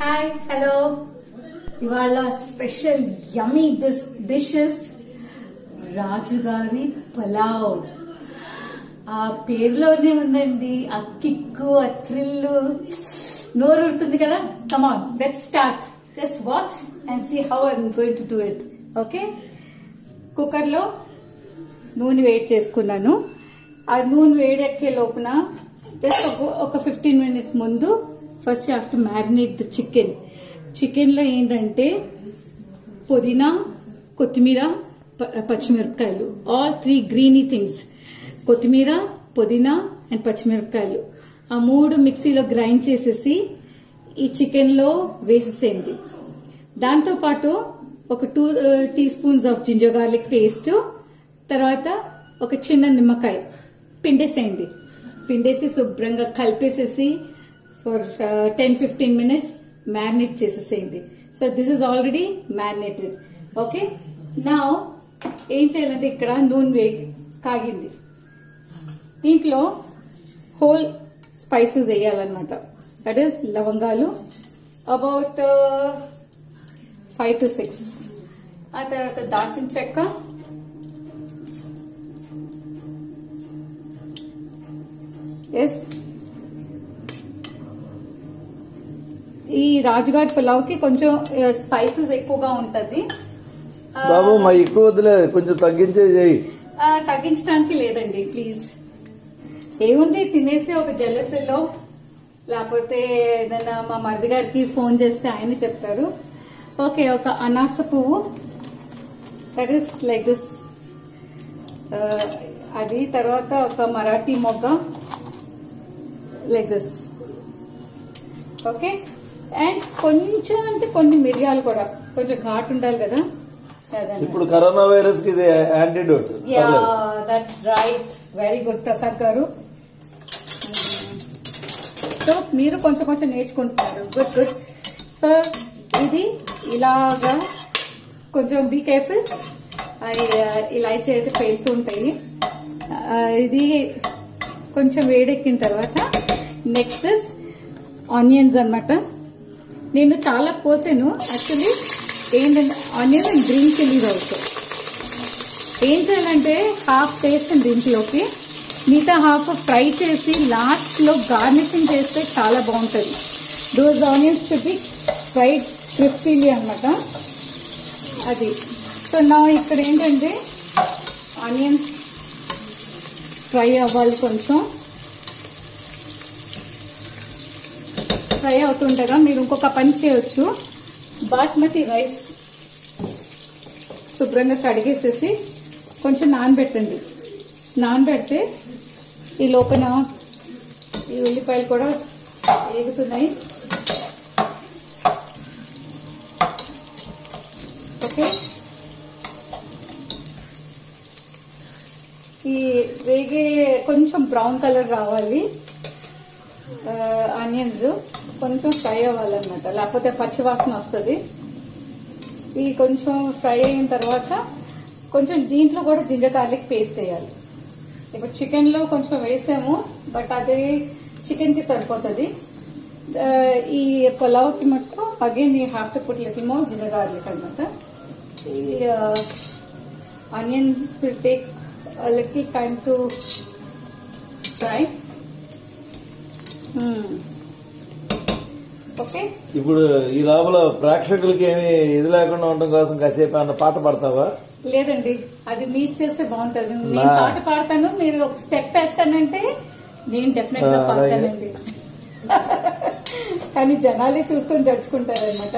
Hi hello ఇవాళ special yummy this dishes రాజుగారి పలావ్. ఆ పేరులోనే ఉందండి. ఆ కిక్కు ఆ థ్రిల్ నోరు ఉడుతుంది కదా? Come on let start just watch and see how I'm going to do it okay కుక్కర్లో నూనె వేడి చేసుకున్నాను. ఆ నూనె వేడెక్కే లోపున జస్ట్ ఒక ఒక ఫిఫ్టీన్ మినిట్స్ ముందు first have to marinate the chicken. చికెన్లో ఏంటంటే పుదీనా కొత్తిమీర ప- పచ్చిమిరపకాయలు. ఆల్ త్రీ గ్రీనీ థింగ్స్ కొత్తిమీర పుదీనా అండ్ పచ్చిమిరపకాయలు. ఆ మూడు మిక్సీలో గ్రైండ్ చేసేసి ఈ చికెన్లో వేసేసేయండి. దాంతోపాటు ఒక two teaspoons of ginger garlic paste తర్వాత ఒక చిన్న నిమ్మకాయ పిండేసేయండి. పిండేసి శుభ్రంగా కలిపేసేసి for ten fifteen minutes marinate చేసేసేయండి. So this is already marinated okay నా ఏం చేయాలంటే ఇక్కడ నూనె వే కాగింది. దీంట్లో హోల్ స్పైసెస్ వేయాలన్నమాట. దట్ ఈస్ లవంగాలు అబౌట్ ఫైవ్ టు సిక్స్ ఆ తర్వాత దాసిన చెక్క ఎస్ ఈ రాజుగారి పులావ్కి కొంచెం స్పైసెస్ ఎక్కువగా ఉంటది. బాబు మా ఎక్కువ వద్దులే కొంచెం తగ్గించే చేయి. తగ్గించడానికి లేదండి ప్లీజ్ ఏముంది తినేసి ఒక జలసలో లేకపోతే ఏదైనా మా మరిది గారికి ఫోన్ చేస్తే ఆయన చెప్తారు. ఓకే ఒక అనాస పువ్వు. దట్ ఈస్ లైక్ దిస్ అది తర్వాత ఒక మరాఠీ మొగ్గ. లైక్ దిస్ ఓకే అండ్ కొంచెం అంటే కొన్ని మిరియాలు కూడా కొంచెం ఘాటు ఉండాలి కదా. ఇప్పుడు కరోనా వైరస్కి ఇది antidote yeah that's right very good Prasad garu. So మీరు కొంచెం కొంచెం నేర్చుకుంటున్నారు. గుడ్ గుడ్ సో ఇది ఇలాగా కొంచెం బీ కేర్ఫుల్ ఇలాచి అయితే పేలుతూ ఉంటాయి. ఇది కొంచెం వేడెక్కిన తర్వాత నెక్స్ట్ ఆనియన్స్ అన్నమాట. నేను చాలా కోసాను. యాక్చువల్లీ ఏంటంటే onion and green chillies also ఏం చేయాలంటే హాఫ్ చేస్తాను దీంట్లోకి. మిగతా హాఫ్ ఫ్రై చేసి లాస్ట్లో గార్నిషింగ్ చేస్తే చాలా బాగుంటుంది. దోస్ ఆనియన్స్ చుట్టి ఫ్రై ఫ్రైడ్ క్రిస్పీలీ అనమాట అది. సో నా ఇక్కడ ఏంటంటే ఆనియన్స్ ఫ్రై అవ్వాలి కొంచెం. ఫ్రై అవుతుండగా మీరు ఇంకొక పని చేయొచ్చు. బాస్మతి రైస్ శుభ్రంగా కడిగేసేసి కొంచెం నానబెట్టండి. నానబెడితే ఈ లోపల ఈ ఉల్లిపాయలు కూడా వేగుతున్నాయి ఓకే? ఈ వేగే కొంచెం బ్రౌన్ కలర్ రావాలి. ఆనియన్స్ కొంచెం ఫ్రై అవ్వాలన్నమాట. లేకపోతే పచ్చివాసన వస్తుంది. ఈ కొంచెం ఫ్రై అయిన తర్వాత కొంచెం దీంట్లో కూడా జింజర్ గార్లిక్ పేస్ట్ వేయాలి. ఇప్పుడు చికెన్లో కొంచెం వేసాము బట్ అది చికెన్కి సరిపోతుంది ఈ పులావ్కి కి మటుకు అగైన్ ఈ half to put little more ginger garlic అనమాట ఈ onions will take little time to fry ఇప్పుడు ఈ లోపల ప్రేక్షకులకి ఏమి ఇది లేకుండా ఉండడం కోసం కాసేపు అన్న పాట పడతావా? లేదండి. అది మీరు చేస్తే బాగుంటది. నేను పాట పాడతాను. మీరు ఒక స్టెప్ వేస్తానంటే నేను డెఫినెట్గా. పాడతానండి. కానీ జనాలే చూసుకొని జరుచుకుంటారనమాట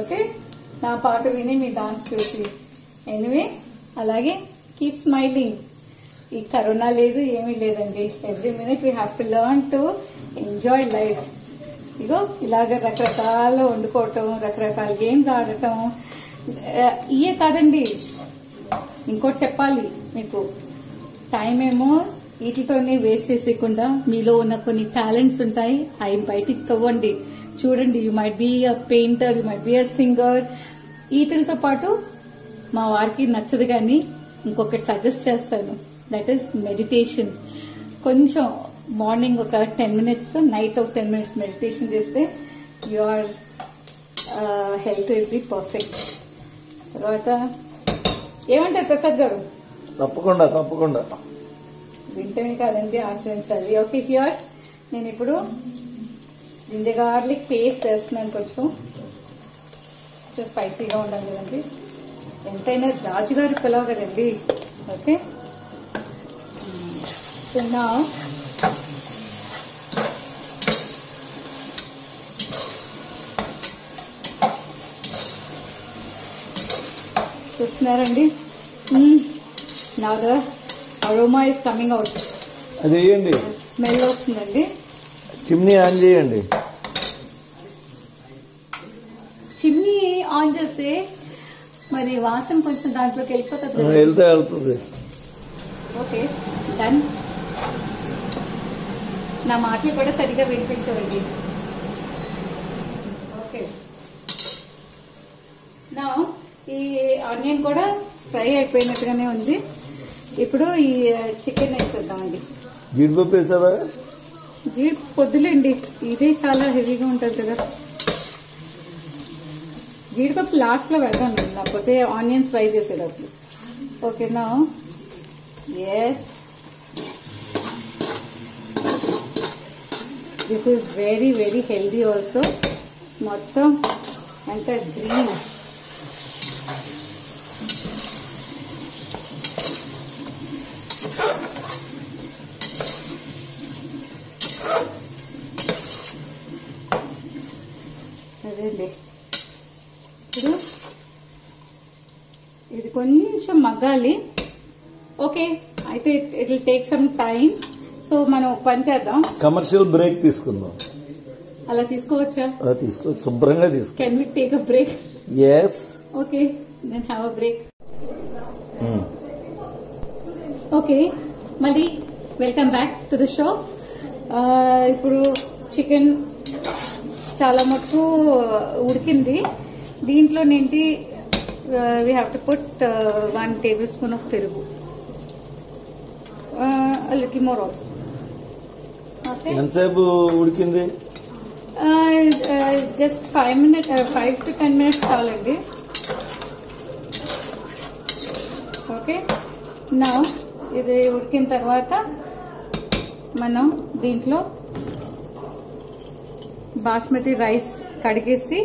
ఓకే నా పాట విని మీ డాన్స్ చూసి. ఎనివే అలాగే కీప్ స్మైలింగ్ ఈ కరోనా లేదు ఏమీ లేదండి. Every minute we have to learn to enjoy life ఇగో ఇలాగ రకరకాల వండుకోవటం రకరకాల గేమ్స్ ఆడటం. ఇయే కాదండి. ఇంకోటి చెప్పాలి మీకు. టైం ఏమో వీటితోనే వేస్ట్ చేసేయకుండా మీలో ఉన్న కొన్ని టాలెంట్స్ ఉంటాయి అవి బయటికి తవ్వండి. చూడండి you might be a painter you might be a singer వీటితో పాటు మా వారికి నచ్చదు కానీ ఇంకొకటి సజెస్ట్ చేస్తాను. దట్ ఈస్ మెడిటేషన్ కొంచెం మార్నింగ్ ఒక టెన్ మినిట్స్ నైట్ ఒక టెన్ మినిట్స్ మెడిటేషన్ చేస్తే your health will be perfect తర్వాత ఏమంటారు ప్రసాద్ గారు? తప్పకుండా తప్పకుండా. వింటమే కాదండి ఆచరించాలి. Okay here. నేను ఇప్పుడు జింజర్ గార్లిక్ పేస్ట్ వేస్తున్నాను కొంచెం. కొంచెం స్పైసీగా ఉండాలి కదండి. ఎంతైనా రాజుగారి పిలవ కదండి ఓకే? నా చూస్తున్నారండి? నా the aroma is coming out అది వేయండి. స్మెల్ వస్తుందండి. చిమ్నీ ఆన్ చేయండి. చిమ్నీ ఆన్ చేస్తే మరి వాసన కొంచెం దాంట్లోకి వెళ్ళిపోతుంది. వెళ్తే వెళ్తుంది. ఓకే డన్ నా మాటలు కూడా సరిగా వినిపించవండి. ఓకే. నా ఈ ఆనియన్ కూడా ఫ్రై అయిపోయినట్టుగానే ఉంది. ఇప్పుడు ఈ చికెన్ వేసేద్దామండి. జీడిపప్పు వేసావా? జీడి పొద్దులేండి. ఇదే చాలా హెవీగా ఉంటుంది కదా. జీడిపప్పు లాస్ట్లో పెడదాం లేకపోతే ఆనియన్స్ ఫ్రై చేసేటప్పుడు. ఓకేనా? Yes this is very very healthy also మొత్తం ఎంత గ్రీన్ అదేండి. ఇప్పుడు ఇది కొంచెం మగ్గాలి. ఓకే అయితే it will take some time so మనం పని చేద్దాం. కమర్షియల్ బ్రేక్ తీసుకుందాం. అలా తీసుకోవచ్చా? అలా తీసుకో శుభ్రంగా తీసుకో. Can we take a break yes okay then have a break okay మళ్ళీ welcome back to the show ఇప్పుడు చికెన్ చాలా మటుకు ఉడికింది. దీంట్లో నేంటి we have to put one tablespoon of పెరుగు. లిటిల్ మోర్ ఆల్సో ఎంతసేపు ఉడికింది? Just five minute five to ten minutes చాలండి. ఓకే నా ఇది ఉడికిన తర్వాత మనం దీంట్లో బాస్మతి రైస్ కడిగేసి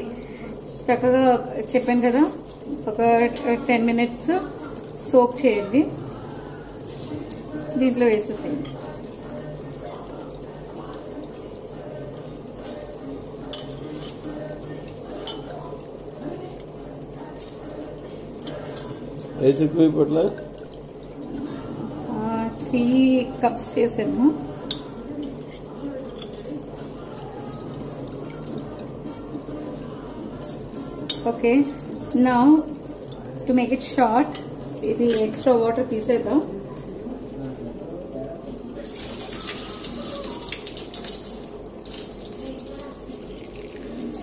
చక్కగా చెప్పాను కదా ఒక టెన్ మినిట్స్ సోక్ చేయండి. దీంట్లో వేసేసేయండి. రైస్ ఎక్కువ ఇప్పట్ల? త్రీ కప్స్ చేసాను ఓకే. నా టు మేక్ ఇట్ షార్ట్ ఇది ఎక్స్ట్రా వాటర్ తీసేద్దాం.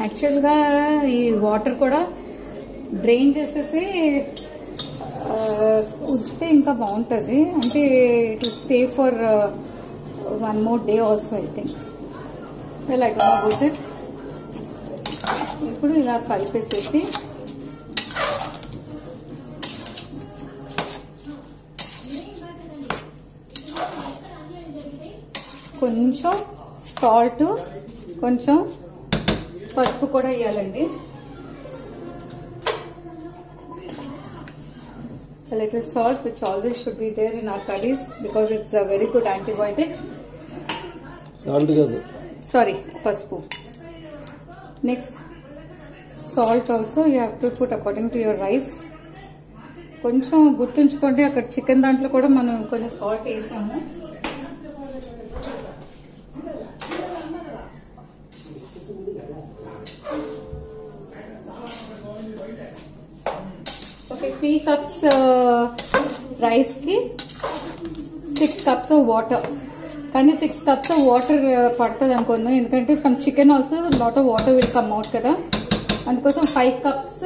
యాక్చువల్గా ఈ వాటర్ కూడా డ్రైన్ చేసేసి ఉంచితే ఇంకా బాగుంటుంది. అంటే to stay for one more day also I think well I about it ఇప్పుడు ఇలా కలిపేసేసి కొంచెం సాల్ట్ కొంచెం పసుపు కూడా వేయాలండి. A little salt which always should be there in our curries because it's a very good antibiotic salt కాదు sorry pasupu next salt also you have to put according to your rice కొంచెం గుర్తుంచుకోండి అక్కడ chicken దాంట్లో కూడా మనం కొంచెం salt వేసాము okay three cups రైస్కి సిక్స్ కప్స్ ఆఫ్ వాటర్ కానీ సిక్స్ కప్స్ ఆఫ్ వాటర్ పడుతుంది అనుకోను. ఎందుకంటే from chicken also lot of water will come out కదా. అందుకోసం ఫైవ్ కప్స్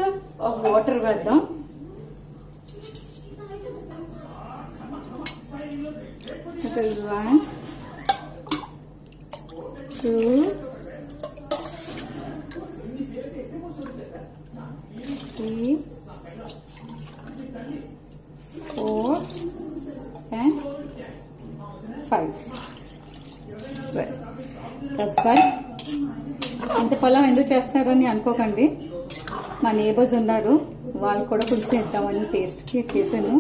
ఆఫ్ వాటర్ వేద్దాం. వన్ టూ ఫైవ్ కస్టర్డ్ ఇంత పొలం ఎందుకు చేస్తున్నారని అనుకోకండి. మా నేబర్స్ ఉన్నారు. వాళ్ళు కూడా కొంచెం ఇద్దామని టేస్ట్కి చేశాను.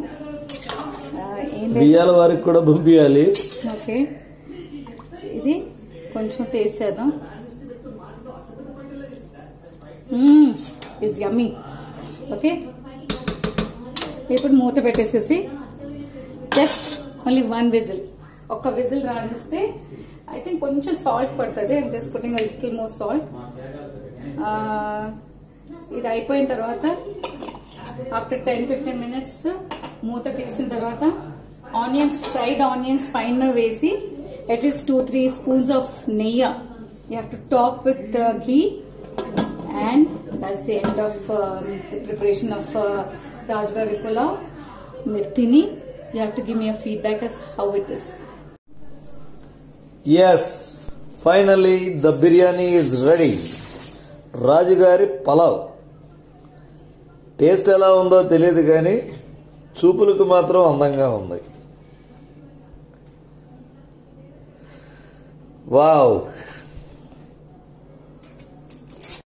బియ్యాల వారికి కూడా పంపించాలి ఓకే. ఇది కొంచెం టేస్ట్ చేద్దాం. It's yummy okay. ఇప్పుడు మూత పెట్టేసేసి జస్ట్ ఓన్లీ వన్ విజిల్ ఒక్క విజిల్ రానిస్తే ఐ థింక్ కొంచెం సాల్ట్ పడుతుంది. And just putting little more salt ఇది అయిపోయిన తర్వాత ఆఫ్టర్ టెన్ ఫిఫ్టీన్ మినిట్స్ మూత తీసిన తర్వాత ఆనియన్స్ ఫ్రైడ్ ఆనియన్స్ పైన వేసి at least two three spoons of నెయ్యి. You have to top with ghee and that's the end of preparation of రాజుగారి పులావ్ మీరు తిని you have to give me a feedback as how it is yes finally the biryani is ready రాజుగారి pulao. Taste ఎలా ఉందో తెలియదు కానీ చూపులకు మాత్రం అందంగా ఉంది. వావ్